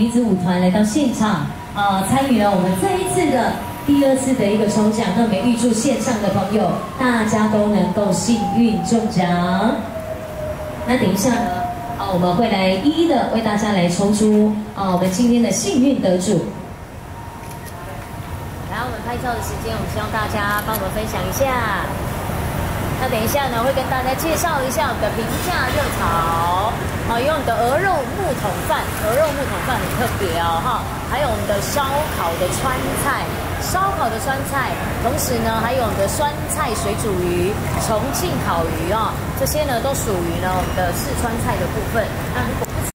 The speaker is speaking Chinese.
女子舞团来到现场，啊，参与了我们这一次的第二次的一个抽奖。那我们预祝线上的朋友，大家都能够幸运中奖。那等一下呢，啊，我们会来一一的为大家来抽出啊，我们今天的幸运得主。来，我们拍照的时间，我们希望大家帮我们分享一下。那等一下呢，会跟大家介绍一下我们的平价热炒。啊，有我们的鹅肉木桶饭，鹅肉木桶饭很特别哦，哈，还有我们的烧烤的川菜，烧烤的川菜，同时呢，还有我们的酸菜水煮鱼、重庆烤鱼啊，这些呢都属于呢我们的四川菜的部分。那如果